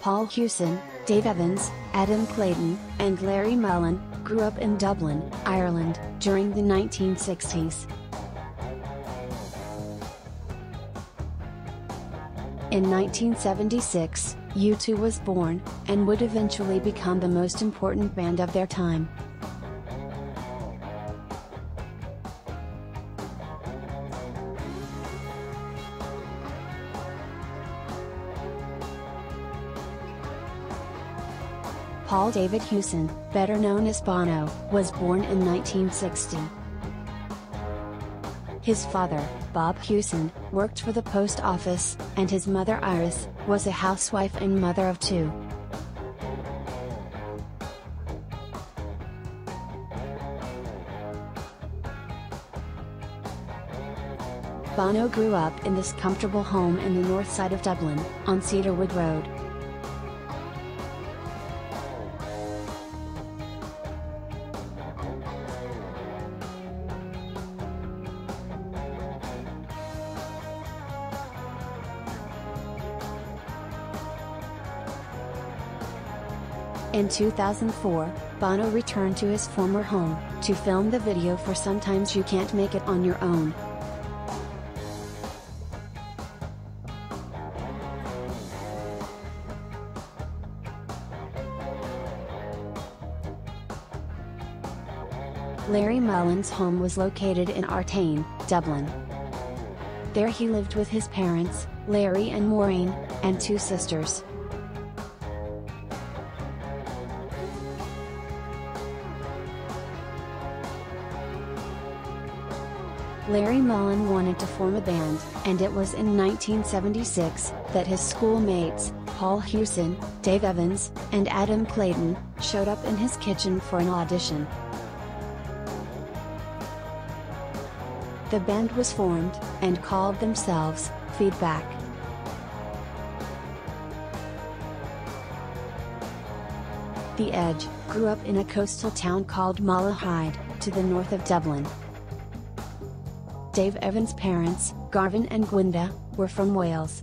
Paul Hewson, Dave Evans, Adam Clayton, and Larry Mullen, grew up in Dublin, Ireland, during the 1960s. In 1976, U2 was born, and would eventually become the most important band of their time. Paul David Hewson, better known as Bono, was born in 1960. His father, Bob Hewson, worked for the post office, and his mother Iris, was a housewife and mother of two. Bono grew up in this comfortable home in the north side of Dublin, on Cedarwood Road. In 2004, Bono returned to his former home, to film the video for Sometimes You Can't Make It on Your Own. Larry Mullen's home was located in Artane, Dublin. There he lived with his parents, Larry and Maureen, and two sisters. Larry Mullen wanted to form a band, and it was in 1976 that his schoolmates, Paul Hewson, Dave Evans, and Adam Clayton, showed up in his kitchen for an audition. The band was formed, and called themselves, Feedback. The Edge, grew up in a coastal town called Malahide, to the north of Dublin. Dave Evans' parents, Garvin and Gwenda, were from Wales.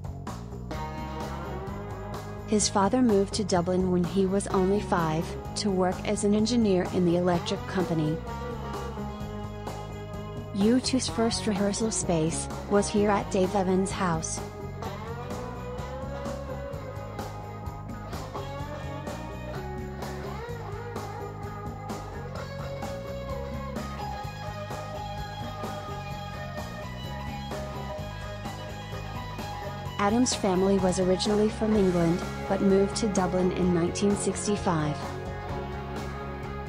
His father moved to Dublin when he was only five, to work as an engineer in the electric company. U2's first rehearsal space was here at Dave Evans' house. Adam's family was originally from England, but moved to Dublin in 1965.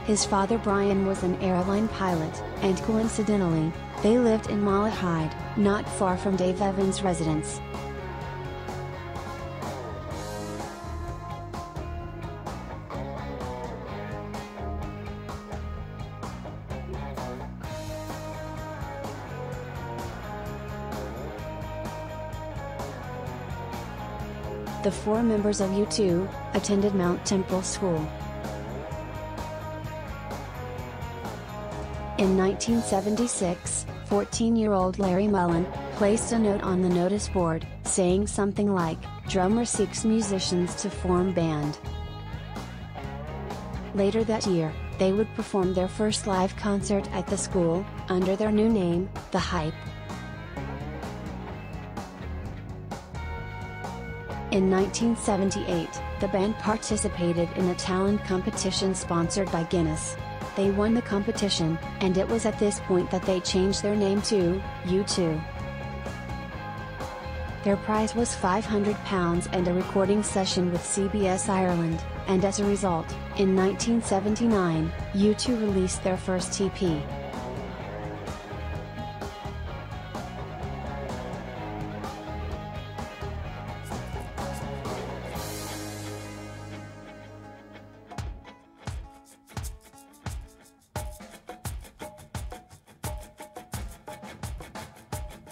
His father Brian was an airline pilot, and coincidentally, they lived in Malahide, not far from Dave Evans' residence. The four members of U2 attended Mount Temple School. In 1976, 14-year-old Larry Mullen placed a note on the notice board, saying something like, drummer seeks musicians to form band. Later that year, they would perform their first live concert at the school, under their new name, The Hype. In 1978, the band participated in a talent competition sponsored by Guinness. They won the competition, and it was at this point that they changed their name to U2. Their prize was £500 and a recording session with CBS Ireland, and as a result, in 1979, U2 released their first EP.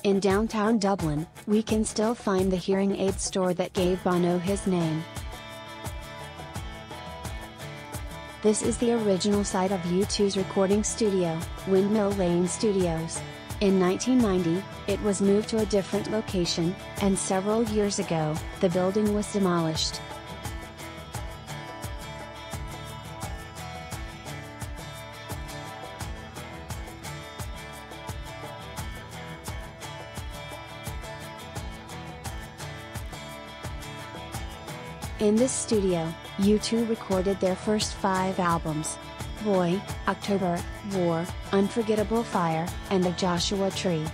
In downtown Dublin, we can still find the hearing aid store that gave Bono his name. This is the original site of U2's recording studio, Windmill Lane Studios. In 1990, it was moved to a different location, and several years ago, the building was demolished. In this studio, U2 recorded their first five albums. Boy, October, War, Unforgettable Fire, and The Joshua Tree.